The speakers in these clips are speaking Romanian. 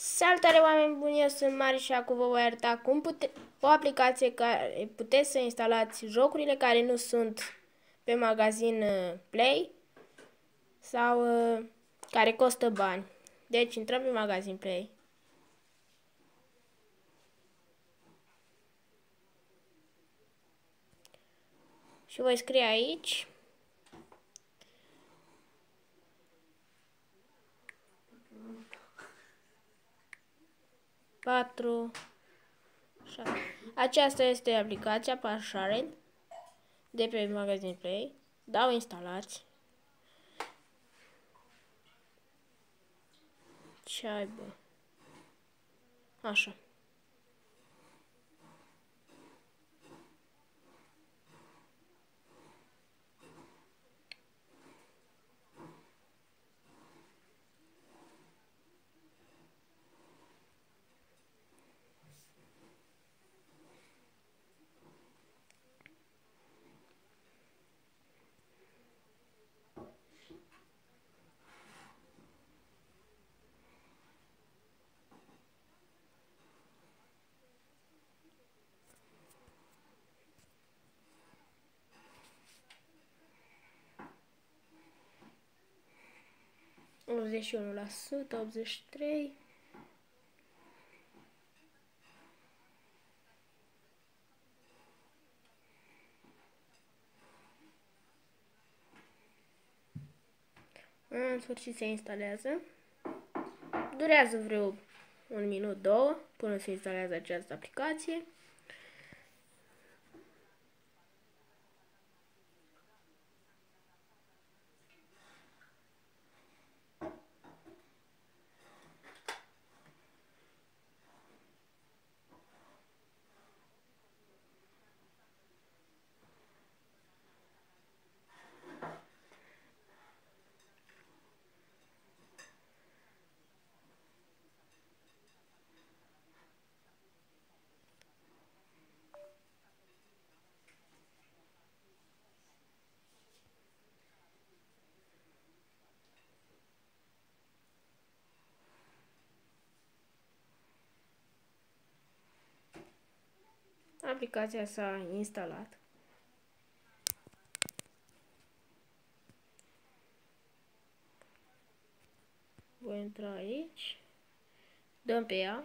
Salutare oameni buni, eu sunt Mariș și acum vă voi arăta cum pute o aplicație care puteți să instalați jocurile care nu sunt pe magazin uh, Play sau uh, care costă bani. Deci intrăm pe magazin Play. Și voi scrie aici 4, 6. Aceasta este aplicația Parshared de pe Magazine Play. Dau instalați. Ce aibă? Așa. 81%, 83%. În sfârșit se instalează. Durează vreo un minut, două, până se instalează această aplicație. Aplicația s-a instalat. Voi intra aici. Dăm pe ea.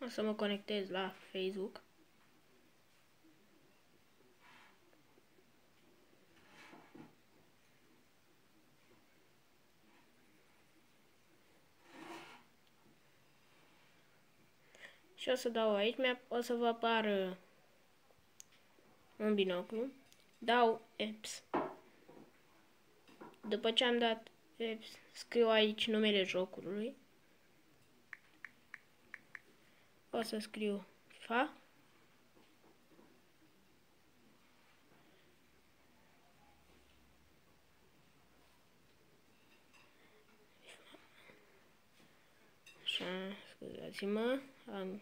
O să mă conectez la Facebook. Și o să dau aici, o să vă apară un binoclu. Dau apps. După ce am dat apps, scriu aici numele jocului. O să scriu fa. Așa, scuzați-mă, am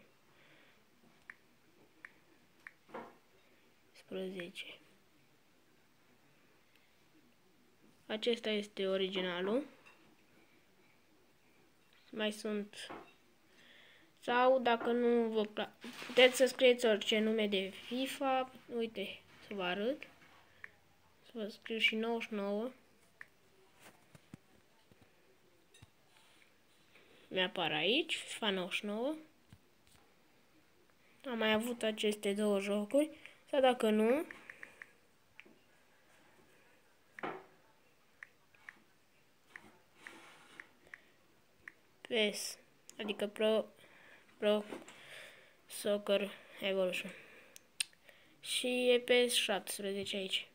11. Acesta este originalul. Mai sunt sau dacă nu vă puteți să scrieți orice nume de FIFA. Uite, să vă arăt. Să vă scriu și 99. Mi-apar aici, FIFA 99. Am mai avut aceste două jocuri. Sau dacă nu, PES, adică Pro, Pro Soccer Evolution. Și e PES 17 aici.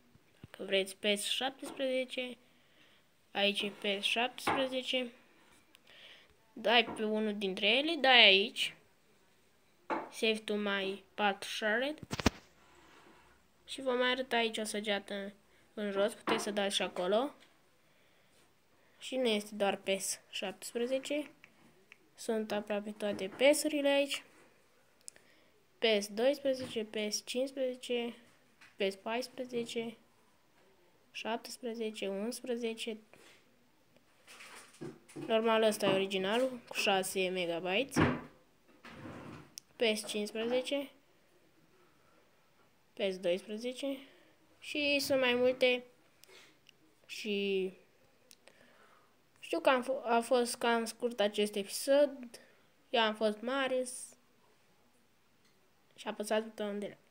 Dacă vreți PES 17, aici e PES 17. Dai pe unul dintre ele, dai aici. Save to my path shared. Și vă mai arăt aici o săgeată în jos, puteți să dați și acolo. Și nu este doar PES 17. Sunt aproape toate PES-urile aici. PES 12, PES 15, PES 14, 17, 11. Normal ăsta e originalul, cu 6 MB. PES 15, PES 12 și sunt mai multe și știu că am a fost cam scurt acest episod. Eu am fost Marius și apăsați butonul de like.